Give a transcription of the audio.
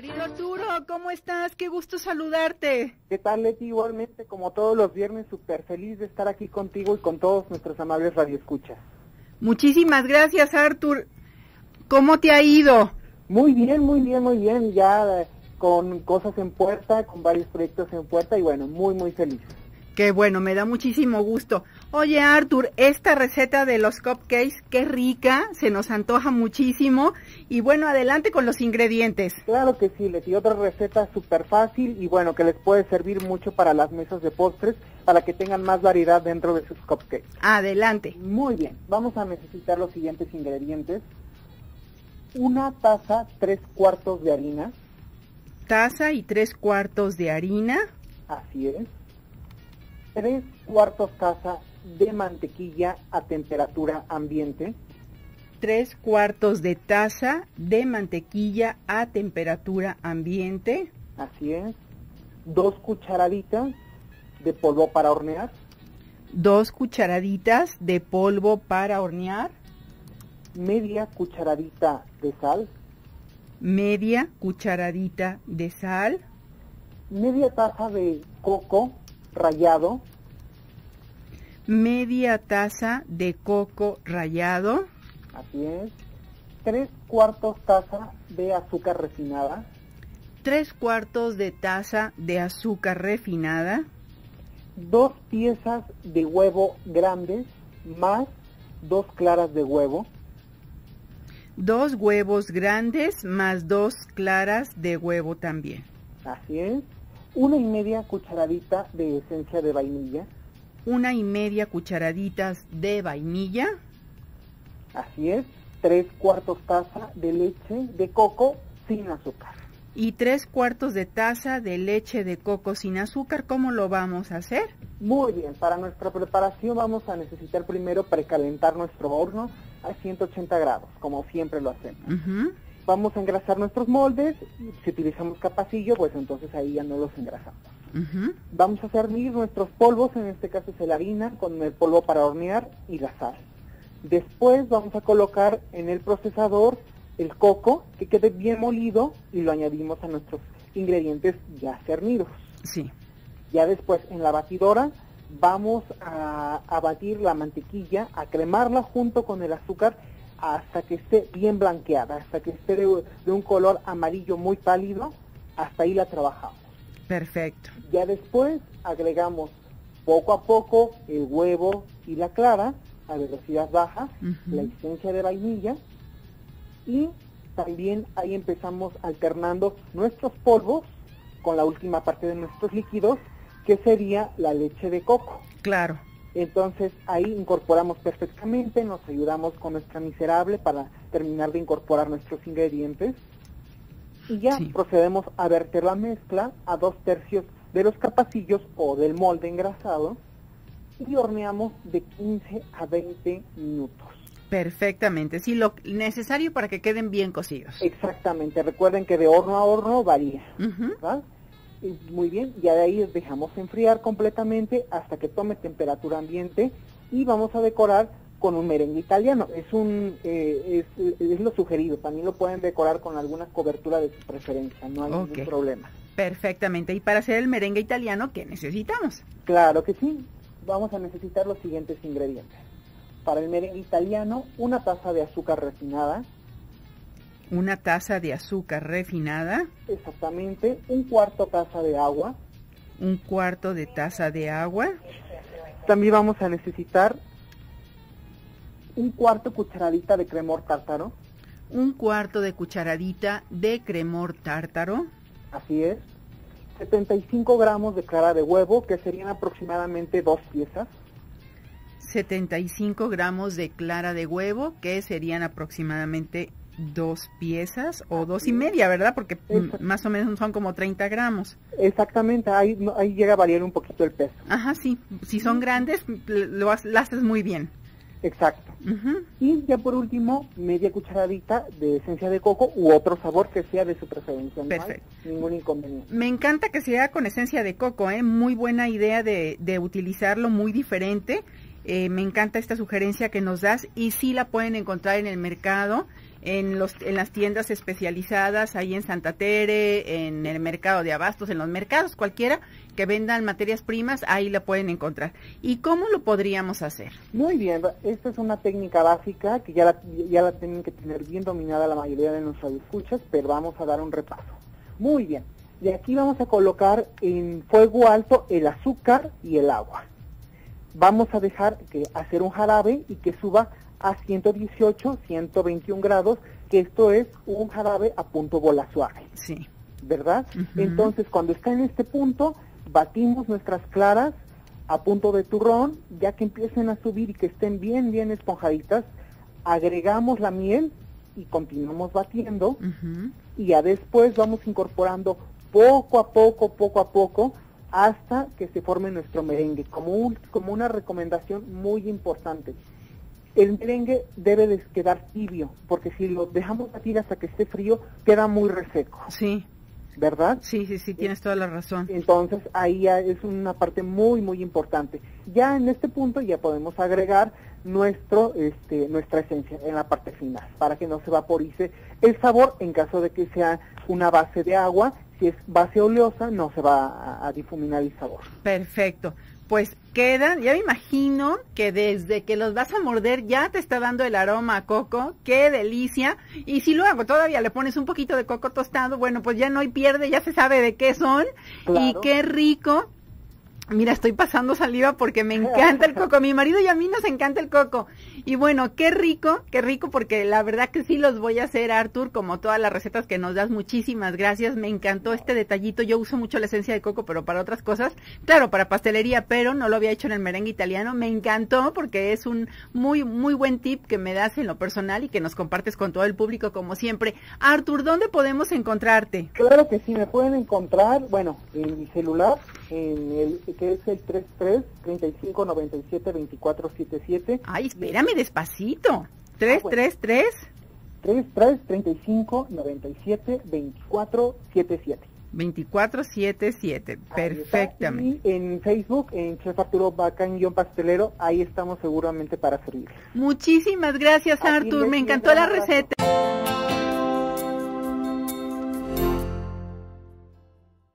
Querido Arturo, ¿cómo estás? Qué gusto saludarte. ¿Qué tal, Leti? Igualmente, como todos los viernes, súper feliz de estar aquí contigo y con todos nuestros amables radioescuchas. Muchísimas gracias, Artur. ¿Cómo te ha ido? Muy bien, muy bien, muy bien. Ya eh, con cosas en puerta, con varios proyectos en puerta y bueno, muy, muy feliz. Qué bueno, me da muchísimo gusto. Oye, Arthur, esta receta de los cupcakes, qué rica, se nos antoja muchísimo. Y bueno, adelante con los ingredientes. Claro que sí, Leti. Otra receta súper fácil y bueno, que les puede servir mucho para las mesas de postres, para que tengan más variedad dentro de sus cupcakes. Adelante. Muy bien, vamos a necesitar los siguientes ingredientes. Una taza, tres cuartos de harina. Taza y tres cuartos de harina. Así es. Tres cuartos taza de mantequilla a temperatura ambiente. Tres cuartos de taza de mantequilla a temperatura ambiente. Así es. Dos cucharaditas de polvo para hornear. Dos cucharaditas de polvo para hornear. Media cucharadita de sal. Media cucharadita de sal. Media taza de coco rallado media taza de coco rallado. Así es. Tres cuartos taza de azúcar refinada. Tres cuartos de taza de azúcar refinada. Dos piezas de huevo grandes más dos claras de huevo. Dos huevos grandes más dos claras de huevo también. Así es. Una y media cucharadita de esencia de vainilla una y media cucharaditas de vainilla. Así es, tres cuartos taza de leche de coco sin azúcar. Y tres cuartos de taza de leche de coco sin azúcar, ¿cómo lo vamos a hacer? Muy bien, para nuestra preparación vamos a necesitar primero precalentar nuestro horno a 180 grados, como siempre lo hacemos. Vamos a engrasar nuestros moldes, si utilizamos capacillo, pues entonces ahí ya no los engrasamos. Vamos a cernir nuestros polvos, en este caso es la harina, con el polvo para hornear y la sal. Después vamos a colocar en el procesador el coco, que quede bien molido, y lo añadimos a nuestros ingredientes ya cernidos. Sí. Ya después en la batidora vamos a, batir la mantequilla, a cremarla junto con el azúcar hasta que esté bien blanqueada, hasta que esté de un color amarillo muy pálido, hasta ahí la trabajamos. Perfecto. Ya después agregamos poco a poco el huevo y la clara a velocidad baja, la esencia de vainilla y también ahí empezamos alternando nuestros polvos con la última parte de nuestros líquidos, que sería la leche de coco. Claro. Entonces ahí incorporamos perfectamente, nos ayudamos con nuestra miserable para terminar de incorporar nuestros ingredientes y ya procedemos a verter la mezcla a dos tercios de los capacillos o del molde engrasado y horneamos de 15 a 20 minutos. Perfectamente, sí, lo necesario para que queden bien cocidos. Exactamente, recuerden que de horno a horno varía, Muy bien, ya de ahí dejamos enfriar completamente hasta que tome temperatura ambiente y vamos a decorar con un merengue italiano. Es un eh, es, lo sugerido. También lo pueden decorar con alguna cobertura de su preferencia. No hay ningún problema. Perfectamente. ¿Y para hacer el merengue italiano qué necesitamos? Claro que sí. Vamos a necesitar los siguientes ingredientes. Para el merengue italiano, una taza de azúcar refinada. Una taza de azúcar refinada. Exactamente. Un cuarto taza de agua. Un cuarto de taza de agua. También vamos a necesitar un cuarto cucharadita de cremor tártaro. Un cuarto de cucharadita de cremor tártaro. Así es. 75 gramos de clara de huevo, que serían aproximadamente dos piezas. 75 gramos de clara de huevo, que serían aproximadamente dos piezas o dos y media, ¿verdad? Porque más o menos son como 30 gramos. Exactamente, ahí, ahí llega a variar un poquito el peso. Ajá, sí. Si son grandes, lo, lo haces muy bien. Exacto. Y ya por último, media cucharadita de esencia de coco u otro sabor que sea de su preferencia. Perfecto. ningún inconveniente. Me encanta que sea con esencia de coco, ¿eh? Muy buena idea de, de utilizarlo, muy diferente. Eh, me encanta esta sugerencia que nos das y sí la pueden encontrar en el mercado. En, los, en las tiendas especializadas, ahí en Santa Tere, en el mercado de abastos, en los mercados cualquiera que vendan materias primas, ahí la pueden encontrar. ¿Y cómo lo podríamos hacer? Muy bien, esta es una técnica básica que ya la, ya la tienen que tener bien dominada la mayoría de nuestros escuchas, pero vamos a dar un repaso. Muy bien, y aquí vamos a colocar en fuego alto el azúcar y el agua. Vamos a dejar que hacer un jarabe y que suba a 118, 121 grados, que esto es un jarabe a punto bola suave. Sí. ¿Verdad? Entonces, cuando está en este punto, batimos nuestras claras a punto de turrón, ya que empiecen a subir y que estén bien, bien esponjaditas, agregamos la miel y continuamos batiendo y ya después vamos incorporando poco a poco, poco a poco, hasta que se forme nuestro merengue, como, como una recomendación muy importante el merengue debe de quedar tibio, porque si lo dejamos batir hasta que esté frío, queda muy reseco. Sí. ¿Verdad? Sí, sí, sí, tienes toda la razón. Entonces ahí es una parte muy, muy importante. Ya en este punto ya podemos agregar nuestro, este, nuestra esencia en la parte final, para que no se vaporice el sabor en caso de que sea una base de agua. Si es base oleosa, no se va a difuminar el sabor. Perfecto pues quedan, ya me imagino que desde que los vas a morder ya te está dando el aroma a coco, qué delicia. Y si luego todavía le pones un poquito de coco tostado, bueno, pues ya no hay pierde, ya se sabe de qué son. Y qué rico Mira, estoy pasando saliva porque me encanta el coco. A mi marido y a mí nos encanta el coco. Y bueno, qué rico, qué rico, porque la verdad que sí los voy a hacer, Artur, como todas las recetas que nos das. Muchísimas gracias. Me encantó este detallito. Yo uso mucho la esencia de coco, pero para otras cosas. Claro, para pastelería, pero no lo había hecho en el merengue italiano. Me encantó porque es un muy, muy buen tip que me das en lo personal y que nos compartes con todo el público, como siempre. Artur, ¿dónde podemos encontrarte? Claro que sí, me pueden encontrar, bueno, en mi celular en el que es el 33 35 97 24 77. Ay, espérame despacito. 333 33 35 97 24 77. 2477, perfectamente. Y en Facebook, en Chef Arturo Bacán Pastelero, ahí estamos seguramente para servir. Muchísimas gracias, Artur. Me encantó la receta.